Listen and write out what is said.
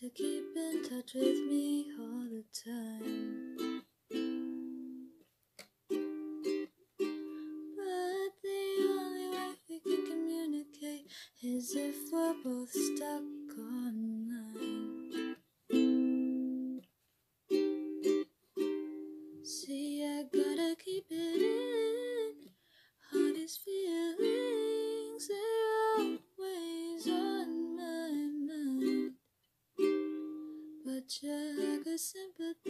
to keep in touch with me all the time. But the only way we can communicate is if we're Jaga Sabat